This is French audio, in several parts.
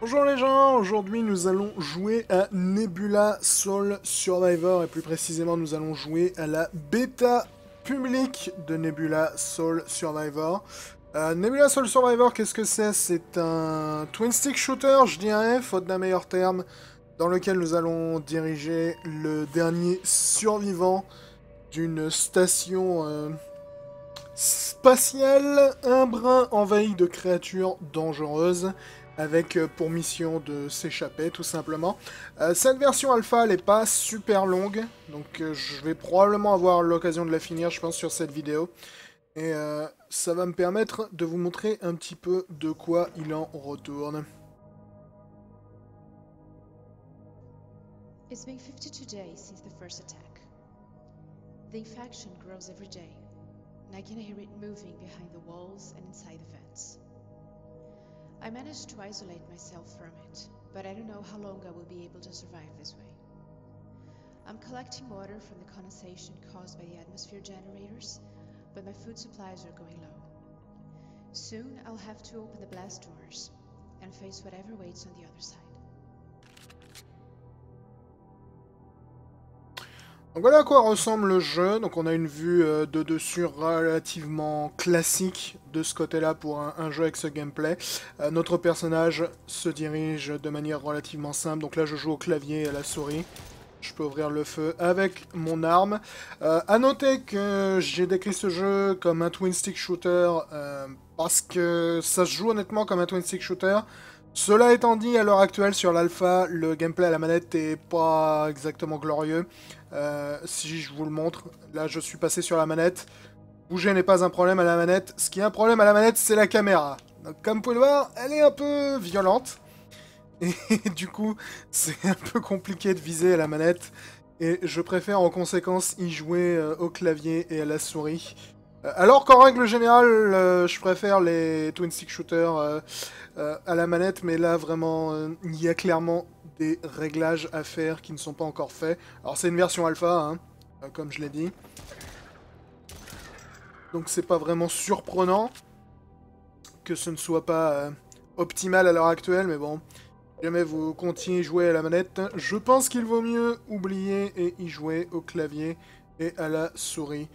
Bonjour les gens, aujourd'hui nous allons jouer à Nebula Soul Survivor et plus précisément nous allons jouer à la bêta publique de Nebula Soul Survivor. Euh, Nebula Soul Survivor, qu'est-ce que c'est? C'est un twin stick shooter, je dirais, faute d'un meilleur terme, dans lequel nous allons diriger le dernier survivant d'une station euh, spatiale, un brin envahi de créatures dangereuses avec euh, pour mission de s'échapper tout simplement. Euh, cette version alpha elle n'est pas super longue, donc euh, je vais probablement avoir l'occasion de la finir je pense sur cette vidéo. Et ça va me permettre de vous montrer un petit peu de quoi il en retourne. It's been 52 days since the first attack. The infection grows every day, and I can hear it moving behind the walls and inside the vents. I managed to isolate myself from it, but I don't know how long I will be able to survive this way. I'm collecting water from the condensation caused by the atmosphere generators, but my food supplies are going low. Soon I'll have to open the blast doors and face whatever waits on the other side. Donc voilà à quoi ressemble le jeu. Donc on a une vue euh, de dessus relativement classique de ce côté-là pour un, jeu avec ce gameplay. Euh, notre personnage se dirige de manière relativement simple. Donc là je joue au clavier et à la souris. Je peux ouvrir le feu avec mon arme. Euh, noter que j'ai décrit ce jeu comme un twin stick shooter parce que ça se joue honnêtement comme un twin stick shooter. Cela étant dit, à l'heure actuelle sur l'alpha, le gameplay à la manette est pas exactement glorieux. Euh, si je vous le montre, là je suis passé sur la manette. Bouger n'est pas un problème à la manette. Ce qui est un problème à la manette, c'est la caméra. Donc comme vous pouvez le voir, elle est un peu violente. Et du coup, c'est un peu compliqué de viser à la manette. Et je préfère en conséquence y jouer euh, au clavier et à la souris. Euh, alors qu'en règle générale, je préfère les twin stick shooters à la manette, mais là vraiment, il y a clairement des réglages à faire qui ne sont pas encore faits. Alors c'est une version alpha, hein, euh, comme je l'ai dit. Donc c'est pas vraiment surprenant que ce ne soit pas euh, optimal à l'heure actuelle, mais bon, si jamais vous continuez à jouer à la manette, je pense qu'il vaut mieux oublier et y jouer au clavier et à la souris.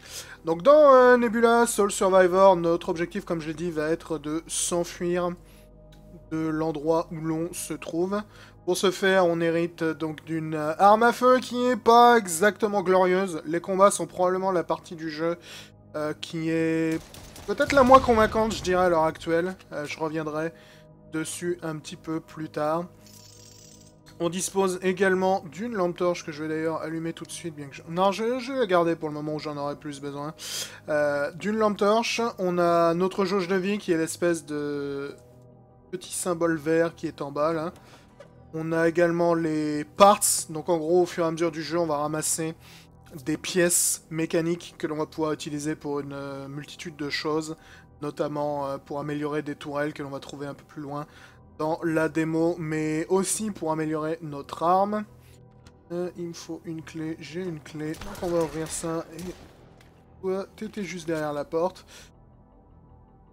Donc dans euh, Nebula Soul Survivor, notre objectif, comme je l'ai dit, va être de s'enfuir de l'endroit où l'on se trouve. Pour ce faire, on hérite donc d'une arme à feu qui est pas exactement glorieuse. Les combats sont probablement la partie du jeu euh, qui est peut-être la moins convaincante, je dirais, à l'heure actuelle. Euh, je reviendrai dessus un petit peu plus tard. On dispose également d'une lampe torche que je vais d'ailleurs allumer tout de suite, bien que je... Non, je, vais la garder pour le moment où j'en aurai plus besoin. Euh, d'une lampe torche, on a notre jauge de vie qui est l'espèce de petit symbole vert qui est en bas, là. On a également les parts, donc en gros au fur et à mesure du jeu on va ramasser des pièces mécaniques que l'on va pouvoir utiliser pour une euh, multitude de choses, notamment euh, pour améliorer des tourelles que l'on va trouver un peu plus loin dans la démo, mais aussi pour améliorer notre arme. Euh, il me faut une clé, j'ai une clé, donc on va ouvrir ça et... Ouais, t'étais juste derrière la porte.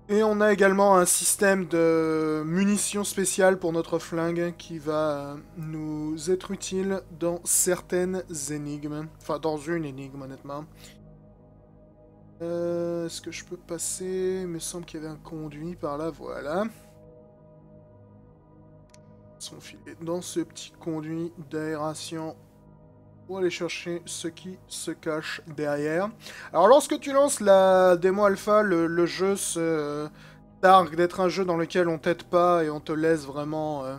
Et on a également un système de munitions spéciales pour notre flingue qui va nous être utile dans certaines énigmes. Enfin, dans une énigme, honnêtement. Euh, Est-ce que je peux passer? Il me semble qu'il y avait un conduit par là, voilà. Sont filés dans ce petit conduit d'aération pour aller chercher ce qui se cache derrière. Alors lorsque tu lances la démo alpha, le, jeu se targue d'être un jeu dans lequel on t'aide pas et on te laisse vraiment euh,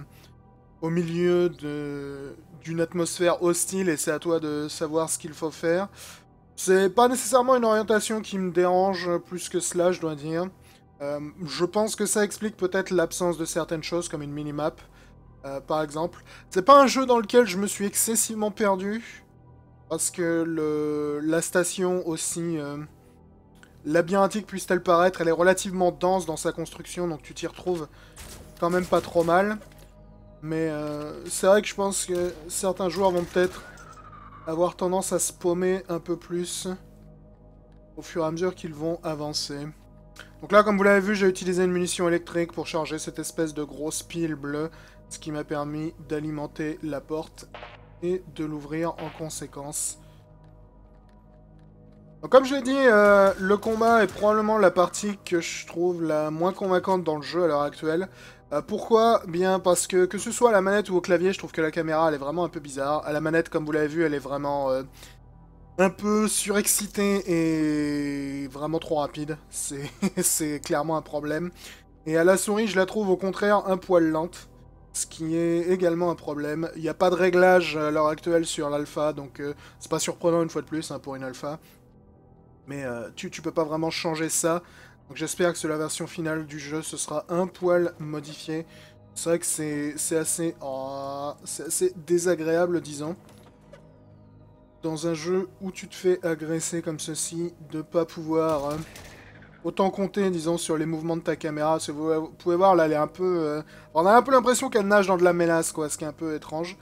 au milieu d'une atmosphère hostile et c'est à toi de savoir ce qu'il faut faire. C'est pas nécessairement une orientation qui me dérange plus que cela, je dois dire. Euh, je pense que ça explique peut-être l'absence de certaines choses comme une minimap. Euh, par exemple. C'est pas un jeu dans lequel je me suis excessivement perdu, parce que la station aussi euh, labyrinthique puisse-t-elle paraître, elle est relativement dense dans sa construction, donc tu t'y retrouves quand même pas trop mal. Mais euh, c'est vrai que je pense que certains joueurs vont peut-être avoir tendance à se paumer un peu plus au fur et à mesure qu'ils vont avancer. Donc là, comme vous l'avez vu, j'ai utilisé une munition électrique pour charger cette espèce de grosse pile bleue, ce qui m'a permis d'alimenter la porte et de l'ouvrir en conséquence. Donc, comme je l'ai dit, euh, le combat est probablement la partie que je trouve la moins convaincante dans le jeu à l'heure actuelle. Euh, pourquoi? Bien parce que que ce soit à la manette ou au clavier, je trouve que la caméra elle est vraiment un peu bizarre. À la manette, comme vous l'avez vu, elle est vraiment euh, un peu surexcité et vraiment trop rapide. C'est clairement un problème. Et à la souris, je la trouve au contraire un poil lente. Ce qui est également un problème. Il n'y a pas de réglage à l'heure actuelle sur l'alpha, donc euh, c'est pas surprenant une fois de plus hein, pour une alpha. Mais euh, tu, tu peux pas vraiment changer ça. Donc j'espère que sur la version finale du jeu, ce sera un poil modifié. C'est vrai que c'est assez, oh, assez désagréable, disons dans un jeu où tu te fais agresser comme ceci, de pas pouvoir euh, autant compter, disons, sur les mouvements de ta caméra. Vous, pouvez voir, là, elle est un peu... Euh, on a un peu l'impression qu'elle nage dans de la mélasse, quoi, ce qui est un peu étrange.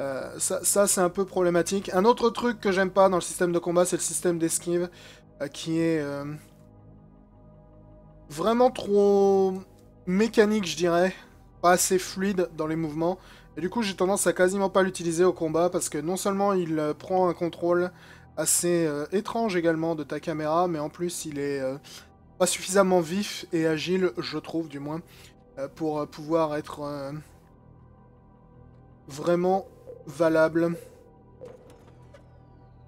Euh, ça, c'est un peu problématique. Un autre truc que j'aime pas dans le système de combat, c'est le système d'esquive, qui est vraiment trop mécanique, je dirais. Pas assez fluide dans les mouvements. Et du coup, j'ai tendance à quasiment pas l'utiliser au combat parce que non seulement il euh, prend un contrôle assez euh, étrange également de ta caméra, mais en plus il est euh, pas suffisamment vif et agile, je trouve du moins, pour pouvoir être vraiment valable.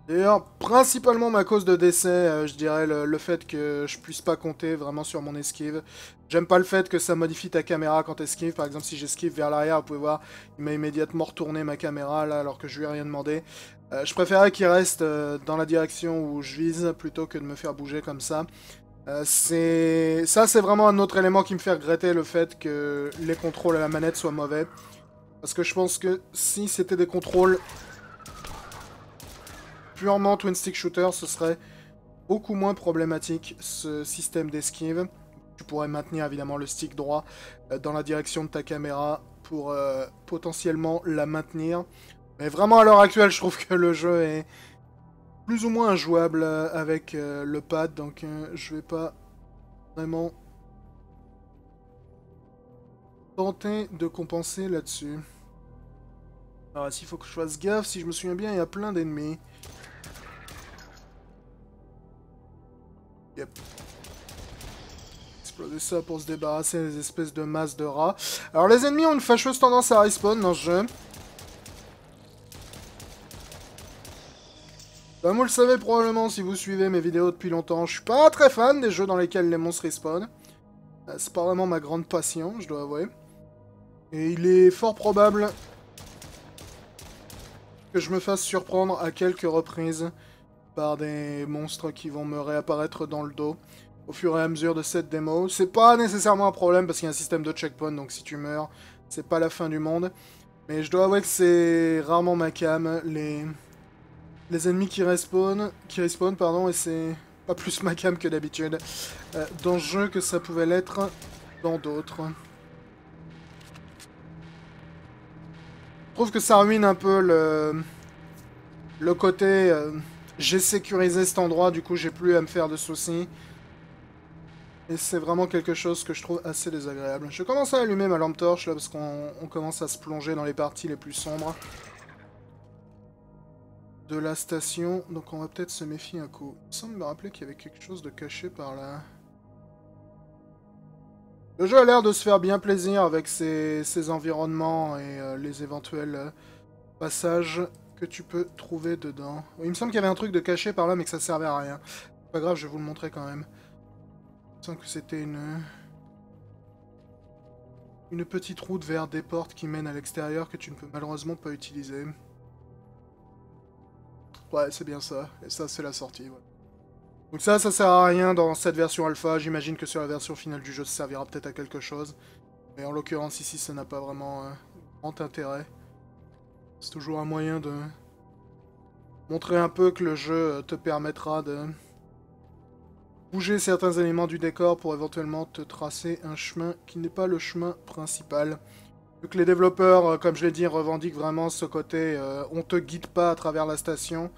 D'ailleurs, principalement ma cause de décès, je dirais le, fait que je puisse pas compter vraiment sur mon esquive. J'aime pas le fait que ça modifie ta caméra quand t'esquives. Par exemple, si j'esquive vers l'arrière, vous pouvez voir, il m'a immédiatement retourné ma caméra là, alors que je lui ai rien demandé. Euh, je préférais qu'il reste euh, dans la direction où je vise, plutôt que de me faire bouger comme ça. Euh, Ça, c'est vraiment un autre élément qui me fait regretter le fait que les contrôles à la manette soient mauvais. Parce que je pense que si c'était des contrôles purement twin stick shooter, ce serait beaucoup moins problématique, ce système d'esquive. Tu pourrais maintenir évidemment le stick droit euh, dans la direction de ta caméra pour euh, potentiellement la maintenir. Mais vraiment à l'heure actuelle, je trouve que le jeu est plus ou moins injouable euh, avec le pad, donc je vais pas vraiment tenter de compenser là-dessus. Alors, s'il faut que je fasse gaffe, si je me souviens bien, il y a plein d'ennemis. Yep ça pour se débarrasser des espèces de masses de rats. Alors les ennemis ont une fâcheuse tendance à respawn dans ce jeu. Comme vous le savez probablement si vous suivez mes vidéos depuis longtemps, je suis pas très fan des jeux dans lesquels les monstres respawn. Euh, c'est pas vraiment ma grande passion, je dois avouer. Et il est fort probable que je me fasse surprendre à quelques reprises par des monstres qui vont me réapparaître dans le dos au fur et à mesure de cette démo. C'est pas nécessairement un problème parce qu'il y a un système de checkpoint, donc si tu meurs, c'est pas la fin du monde. Mais je dois avouer que c'est rarement ma cam, les... les ennemis qui respawn, qui respawn pardon, et c'est pas plus ma cam que d'habitude euh, dans ce jeu que ça pouvait l'être dans d'autres. Je trouve que ça ruine un peu le, le côté... Euh, j'ai sécurisé cet endroit, du coup j'ai plus à me faire de soucis. Et c'est vraiment quelque chose que je trouve assez désagréable. Je commence à allumer ma lampe torche là parce qu'on commence à se plonger dans les parties les plus sombres de la station. Donc on va peut-être se méfier un coup. Il semble me rappeler qu'il y avait quelque chose de caché par là. Le jeu a l'air de se faire bien plaisir avec ses, environnements et euh, les éventuels euh, passages que tu peux trouver dedans. il me semble qu'il y avait un truc de caché par là mais que ça servait à rien. Pas grave, je vais vous le montrer quand même que c'était une... Une petite route vers des portes qui mènent à l'extérieur que tu ne peux malheureusement pas utiliser. Ouais, c'est bien ça. Et ça, c'est la sortie, Donc ça, ça sert à rien dans cette version alpha. J'imagine que sur la version finale du jeu, ça servira peut-être à quelque chose. Mais en l'occurrence, ici, ça n'a pas vraiment euh, grand intérêt. C'est toujours un moyen de montrer un peu que le jeu euh, te permettra de bouger certains éléments du décor pour éventuellement te tracer un chemin qui n'est pas le chemin principal. Vu que les développeurs, euh, comme je l'ai dit, revendiquent vraiment ce côté euh, on te guide pas à travers la station,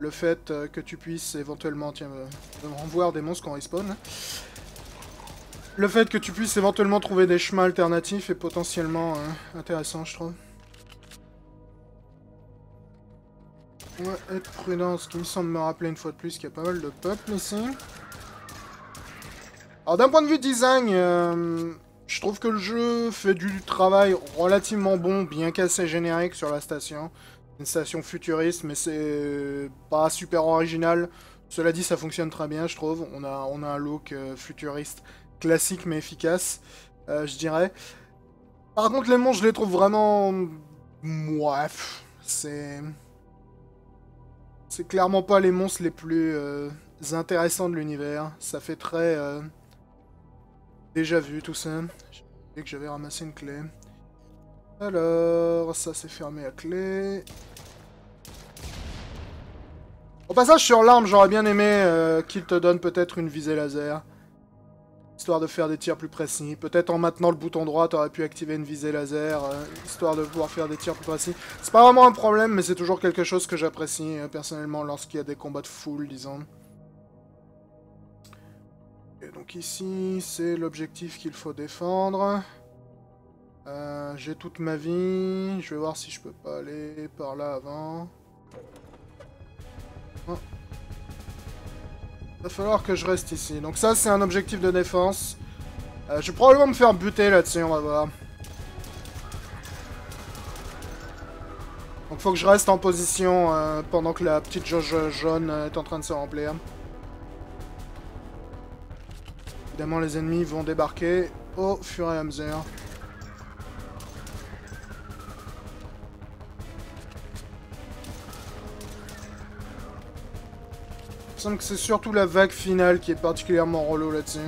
le fait euh, que tu puisses éventuellement, tiens, des monstres qu'on respawn. le fait que tu puisses éventuellement trouver des chemins alternatifs est potentiellement intéressant, je trouve. On va être prudent, ce qui me semble me rappeler une fois de plus qu'il y a pas mal de peuple ici. Alors d'un point de vue design, euh, je trouve que le jeu fait du travail relativement bon, bien qu'assez générique sur la station. Une station futuriste, mais c'est pas super original. Cela dit, ça fonctionne très bien, je trouve. On a, on a un look euh, futuriste classique mais efficace, euh, je dirais. Par contre, les monstres, je les trouve vraiment... Bref, c'est... C'est clairement pas les monstres les plus euh, intéressants de l'univers. Ça fait très... Déjà vu tout ça. J'ai que j'avais ramassé une clé. Alors, ça c'est fermé à clé. Au passage, sur l'arme, j'aurais bien aimé euh, qu'il te donne peut-être une visée laser. Histoire de faire des tirs plus précis. Peut-être en maintenant le bouton droit, t'aurais pu activer une visée laser, euh, histoire de pouvoir faire des tirs plus précis. C'est pas vraiment un problème, mais c'est toujours quelque chose que j'apprécie euh, personnellement lorsqu'il y a des combats de foule, disons. Et donc ici, c'est l'objectif qu'il faut défendre. J'ai toute ma vie. Je vais voir si je peux pas aller par là avant. Va falloir que je reste ici. Donc ça, c'est un objectif de défense. Euh, je vais probablement me faire buter là-dessus, on va voir. Donc faut que je reste en position euh, pendant que la petite jauge jaune euh, est en train de se remplir. Évidemment, les ennemis vont débarquer au fur et à mesure. Semble que c'est surtout la vague finale qui est particulièrement relou là-dessus.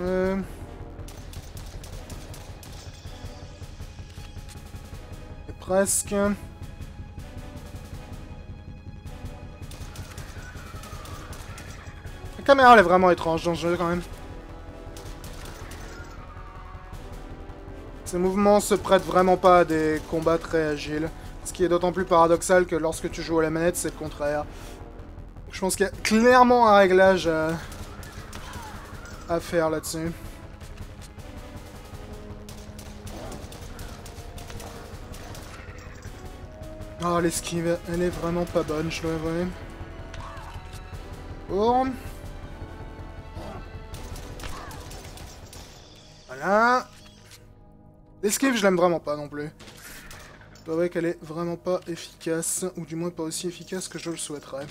Euh... Presque. La caméra elle est vraiment étrange dans ce jeu quand même. Ces mouvements se prêtent vraiment pas à des combats très agiles. Ce qui est d'autant plus paradoxal que lorsque tu joues à la manette, c'est le contraire. Je pense qu'il y a clairement un réglage à, faire là-dessus. Oh, l'esquive, elle est vraiment pas bonne, je dois avouer. Bon. Voilà. L'esquive, je l'aime vraiment pas non plus. Je dois qu'elle est vraiment pas efficace, ou du moins pas aussi efficace que je le souhaiterais.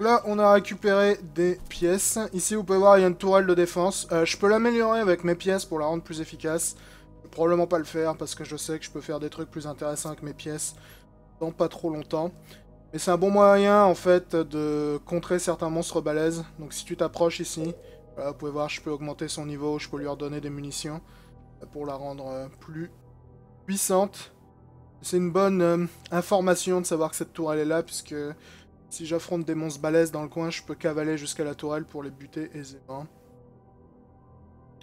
Là, on a récupéré des pièces. Ici, vous pouvez voir, il y a une tourelle de défense. Euh, je peux l'améliorer avec mes pièces pour la rendre plus efficace. Je vais probablement pas le faire, parce que je sais que je peux faire des trucs plus intéressants avec mes pièces dans pas trop longtemps. Mais c'est un bon moyen, en fait, de contrer certains monstres balèzes. Donc si tu t'approches ici, vous pouvez voir, je peux augmenter son niveau, je peux lui redonner des munitions pour la rendre euh, plus puissante. C'est une bonne euh, information de savoir que cette tourelle est là, puisque si j'affronte des monstres balèzes dans le coin, je peux cavaler jusqu'à la tourelle pour les buter aisément.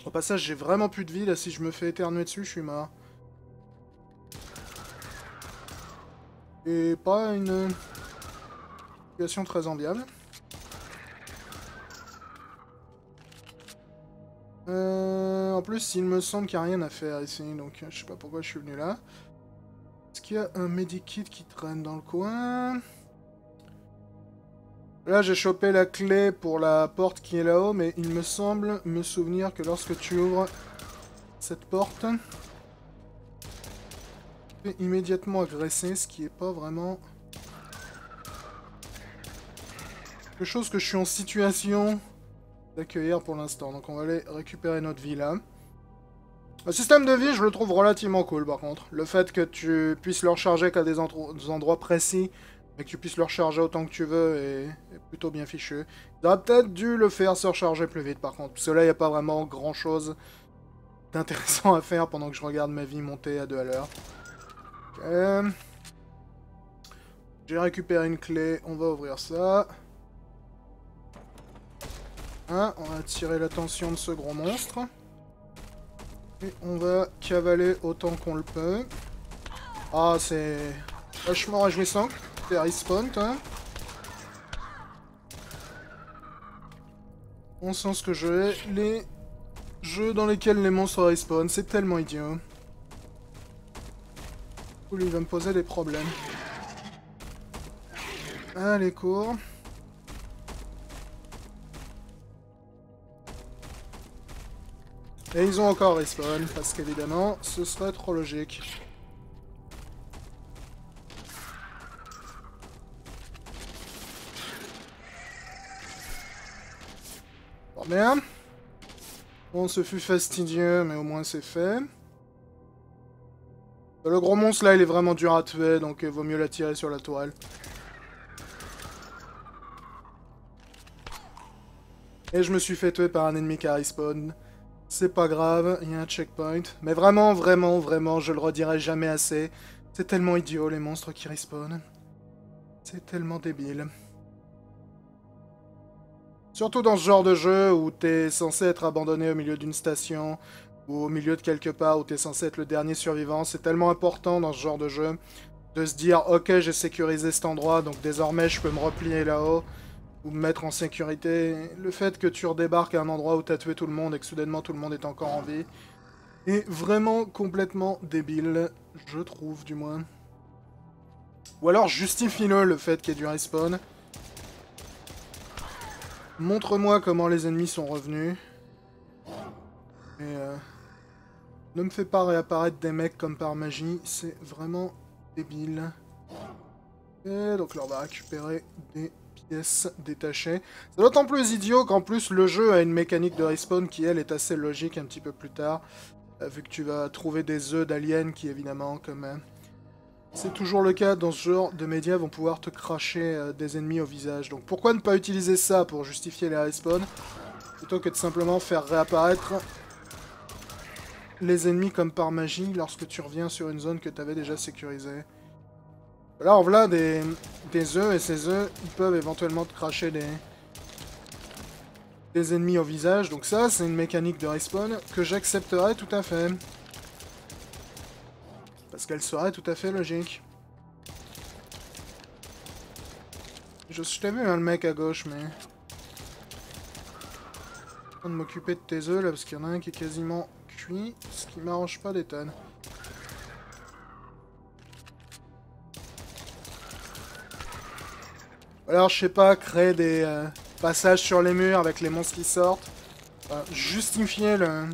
Au passage, j'ai vraiment plus de vie, là, si je me fais éternuer dessus, je suis mort. Et pas une euh, situation très enviable. Euh, en plus, il me semble qu'il n'y a rien à faire ici, donc je sais pas pourquoi je suis venu là. Est-ce qu'il y a un medikit qui traîne dans le coin? Là, j'ai chopé la clé pour la porte qui est là-haut, mais il me semble me souvenir que lorsque tu ouvres cette porte, tu es immédiatement agressé, ce qui est pas vraiment... Quelque chose que je suis en situation d'accueillir pour l'instant. Donc on va aller récupérer notre vie là. Le système de vie, je le trouve relativement cool par contre. Le fait que tu puisses le recharger qu'à des, endroits précis, et que tu puisses le recharger autant que tu veux est, plutôt bien fichu. Il aurait peut-être dû le faire se recharger plus vite par contre, parce que là il n'y a pas vraiment grand chose d'intéressant à faire pendant que je regarde ma vie monter à deux à l'heure. J'ai récupéré une clé, on va ouvrir ça. Hein, on va attirer l'attention de ce gros monstre. Et on va cavaler autant qu'on le peut. Ah, c'est vachement réjouissant. C'est respawn, toi. On sent ce que je vais. Les jeux dans lesquels les monstres respawn, c'est tellement idiot. Lui, il va me poser des problèmes. Allez, cours. Et ils ont encore respawn, parce qu'évidemment, ce serait trop logique. Bon, bien. Bon, ce fut fastidieux, mais au moins c'est fait. Le gros monstre, là, il est vraiment dur à tuer, donc il vaut mieux l'attirer sur la tourelle. Et je me suis fait tuer par un ennemi qui a respawn. C'est pas grave, il y a un checkpoint. Mais vraiment, vraiment, vraiment, je le redirai jamais assez. C'est tellement idiot, les monstres qui respawnent. C'est tellement débile. Surtout dans ce genre de jeu où t'es censé être abandonné au milieu d'une station, ou au milieu de quelque part où t'es censé être le dernier survivant. C'est tellement important dans ce genre de jeu de se dire « Ok, j'ai sécurisé cet endroit, donc désormais je peux me replier là-haut » ou me mettre en sécurité. Le fait que tu redébarques à un endroit où t'as tué tout le monde et que soudainement tout le monde est encore en vie est vraiment complètement débile, je trouve du moins. Ou alors justifie-le le fait qu'il y ait du respawn. Montre-moi comment les ennemis sont revenus. Et euh, ne me fais pas réapparaître des mecs comme par magie, c'est vraiment débile. Et donc là on va récupérer des C'est d'autant plus idiot qu'en plus le jeu a une mécanique de respawn qui elle est assez logique un petit peu plus tard. Euh, vu que tu vas trouver des œufs d'aliens qui évidemment comme... c'est toujours le cas dans ce genre de médias vont pouvoir te cracher euh, des ennemis au visage. Donc pourquoi ne pas utiliser ça pour justifier les respawns Plutôt que de simplement faire réapparaître les ennemis comme par magie lorsque tu reviens sur une zone que tu avais déjà sécurisée? Là, on voilà des, des œufs, et ces œufs, ils peuvent éventuellement te cracher des, des ennemis au visage. Donc ça, c'est une mécanique de respawn que j'accepterais tout à fait. Parce qu'elle serait tout à fait logique. Je, t'ai vu, hein, le mec à gauche, mais... En train de m'occuper de tes œufs, là, parce qu'il y en a un qui est quasiment cuit, ce qui m'arrange pas des tonnes. Alors, je sais pas, créer des euh, passages sur les murs avec les monstres qui sortent. justifier le,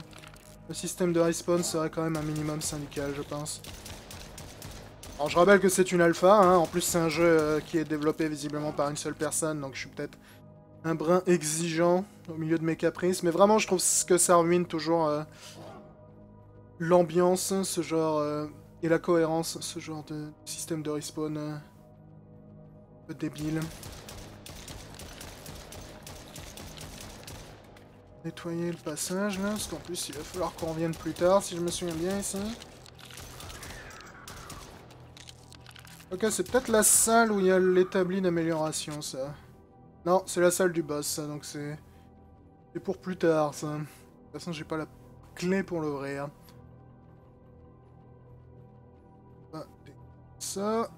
système de respawn serait quand même un minimum syndical, je pense. Alors, je rappelle que c'est une alpha, hein. en plus c'est un jeu euh, qui est développé visiblement par une seule personne, donc je suis peut-être un brin exigeant au milieu de mes caprices, mais vraiment je trouve que ça ruine toujours euh, l'ambiance, ce genre, et la cohérence, ce genre de système de respawn débile. Nettoyer le passage là, parce qu'en plus il va falloir qu'on revienne plus tard si je me souviens bien ici. Ok, c'est peut-être la salle où il y a l'établi d'amélioration ça. Non, c'est la salle du boss ça, donc c'est... C'est pour plus tard ça. De toute façon j'ai pas la clé pour l'ouvrir. ça.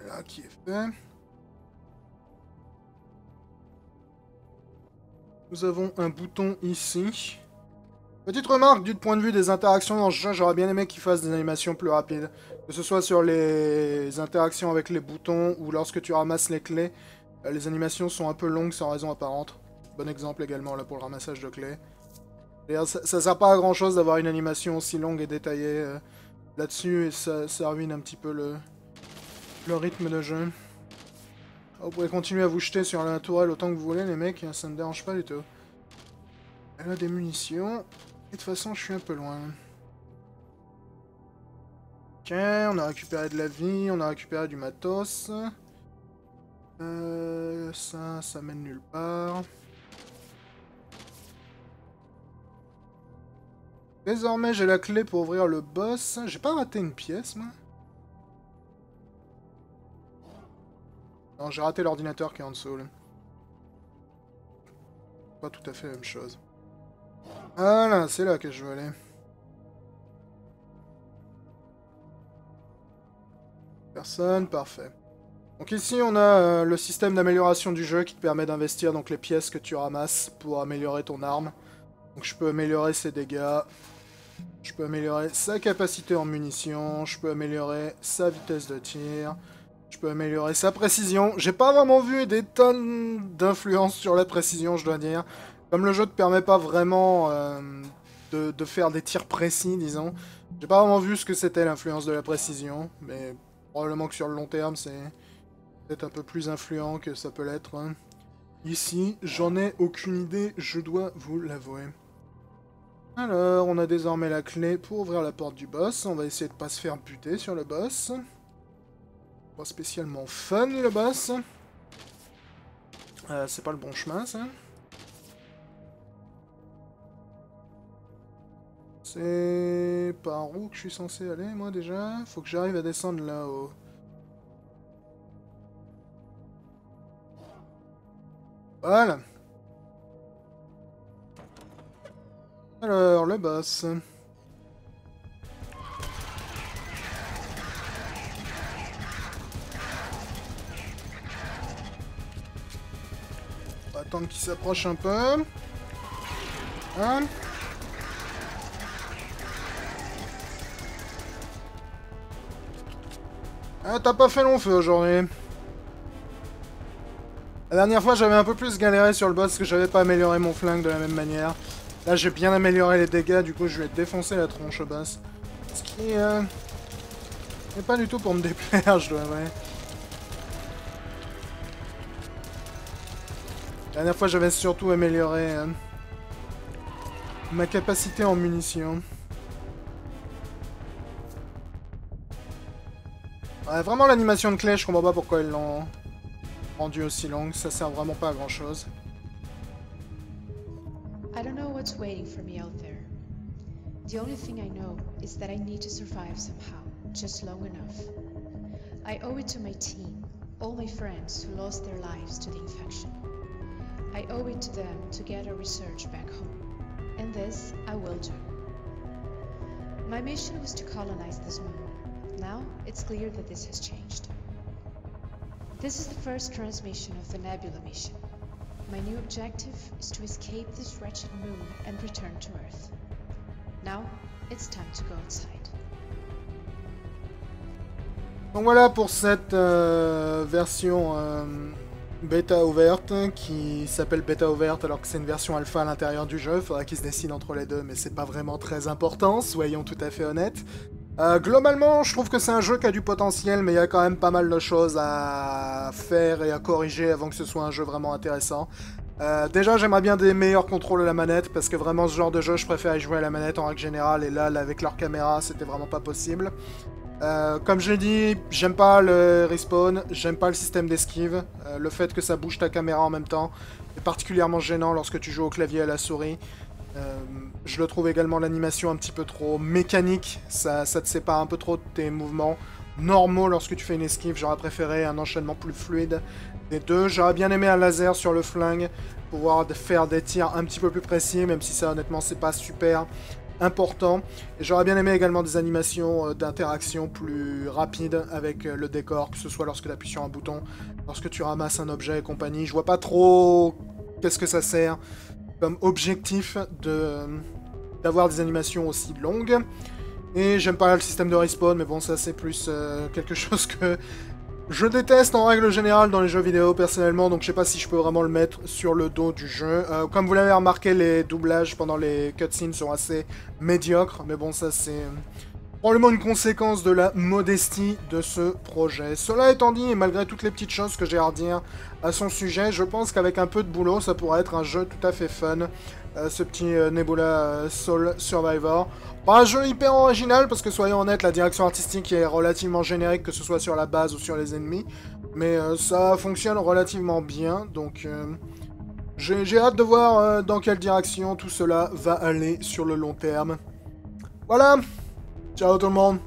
Voilà, qui est fait. Nous avons un bouton ici. Petite remarque, du point de vue des interactions dans ce jeu, j'aurais bien aimé qu'ils fassent des animations plus rapides. Que ce soit sur les interactions avec les boutons ou lorsque tu ramasses les clés. Euh, les animations sont un peu longues sans raison apparente. Bon exemple également là pour le ramassage de clés. Ça, ça sert pas à grand chose d'avoir une animation aussi longue et détaillée euh, là-dessus et ça, ça ruine un petit peu le, le rythme de jeu. Vous pouvez continuer à vous jeter sur la tourelle autant que vous voulez, les mecs, ça me dérange pas du tout. Elle a des munitions. Et de toute façon, je suis un peu loin. Ok, on a récupéré de la vie, on a récupéré du matos. Euh, ça, ça mène nulle part. Désormais, j'ai la clé pour ouvrir le boss. J'ai pas raté une pièce, moi J'ai raté l'ordinateur qui est en dessous. Pas tout à fait la même chose. Voilà, c'est là que je veux aller. personne, parfait. Donc ici on a euh, le système d'amélioration du jeu qui te permet d'investir donc les pièces que tu ramasses pour améliorer ton arme. Donc je peux améliorer ses dégâts, je peux améliorer sa capacité en munitions, je peux améliorer sa vitesse de tir, je peux améliorer sa précision. J'ai pas vraiment vu des tonnes d'influence sur la précision, je dois dire. Comme le jeu te permet pas vraiment euh, de, faire des tirs précis, disons, j'ai pas vraiment vu ce que c'était l'influence de la précision, mais probablement que sur le long terme, c'est peut-être un peu plus influent que ça peut l'être. Hein. Ici, j'en ai aucune idée, je dois vous l'avouer. Alors, on a désormais la clé pour ouvrir la porte du boss. On va essayer de pas se faire buter sur le boss. Pas spécialement fun, le boss. Euh, c'est pas le bon chemin, ça. C'est par où que je suis censé aller, moi, déjà? Faut que j'arrive à descendre là-haut. Voilà. Alors, le boss. Attendre qu'il s'approche un peu. Hein Ah, t'as pas fait long feu aujourd'hui. La dernière fois, j'avais un peu plus galéré sur le boss parce que j'avais pas amélioré mon flingue de la même manière. Là, j'ai bien amélioré les dégâts, du coup, je vais défoncer la tronche au. Ce qui euh, n'est pas du tout pour me déplaire, je dois avouer. La dernière fois, j'avais surtout amélioré euh, ma capacité en munitions. Ouais, vraiment, l'animation de clé, je comprends pas pourquoi ils l'ont rendu aussi longue. Ça sert vraiment pas à grand chose. I don't know what's waiting for me out there. The only thing I know is that I need to survive somehow, just long enough. I owe it to my team, all my friends who lost their lives to the infection. I owe it to them to get our research back home. And this I will do. My mission was to colonize this moon. Now it's clear that this has changed. This is the first transmission of the Nebula mission. My new objective is to escape this wretched moon and return to Earth. Now, it's time to go outside. Donc voilà pour cette euh, version euh, bêta ouverte qui s'appelle bêta ouverte alors que c'est une version alpha à l'intérieur du jeu. Faudra qu'il se décide entre les deux, mais c'est pas vraiment très important, soyons tout à fait honnêtes. Euh, globalement, je trouve que c'est un jeu qui a du potentiel, mais il y a quand même pas mal de choses à faire et à corriger avant que ce soit un jeu vraiment intéressant. Euh, déjà, j'aimerais bien des meilleurs contrôles de la manette, parce que vraiment, ce genre de jeu, je préfère y jouer à la manette en règle générale, et là, avec leur caméra, c'était vraiment pas possible. Euh, comme je l'ai dit, j'aime pas le respawn, j'aime pas le système d'esquive. le fait que ça bouge ta caméra en même temps est particulièrement gênant lorsque tu joues au clavier et à la souris. Euh, je le trouve également l'animation un petit peu trop mécanique, ça, ça te sépare un peu trop de tes mouvements normaux lorsque tu fais une esquive, j'aurais préféré un enchaînement plus fluide des deux. J'aurais bien aimé un laser sur le flingue, pouvoir faire des tirs un petit peu plus précis, même si ça honnêtement c'est pas super important. J'aurais bien aimé également des animations euh, d'interaction plus rapides avec euh, le décor, que ce soit lorsque tu appuies sur un bouton, lorsque tu ramasses un objet et compagnie. Je vois pas trop qu'est-ce que ça sert comme objectif de d'avoir des animations aussi longues. Et j'aime pas le système de respawn, mais bon, ça c'est plus euh, quelque chose que je déteste en règle générale dans les jeux vidéo personnellement, donc je sais pas si je peux vraiment le mettre sur le dos du jeu. Euh, comme vous l'avez remarqué, les doublages pendant les cutscenes sont assez médiocres, mais bon, ça c'est probablement une conséquence de la modestie de ce projet. Cela étant dit, et malgré toutes les petites choses que j'ai à redire à son sujet, je pense qu'avec un peu de boulot, ça pourrait être un jeu tout à fait fun. Euh, ce petit euh, Nebula euh, Soul Survivor. Pas un jeu hyper original, parce que soyons honnêtes, la direction artistique est relativement générique, que ce soit sur la base ou sur les ennemis. Mais ça fonctionne relativement bien, donc... j'ai hâte de voir dans quelle direction tout cela va aller sur le long terme. Voilà Ciao tout le monde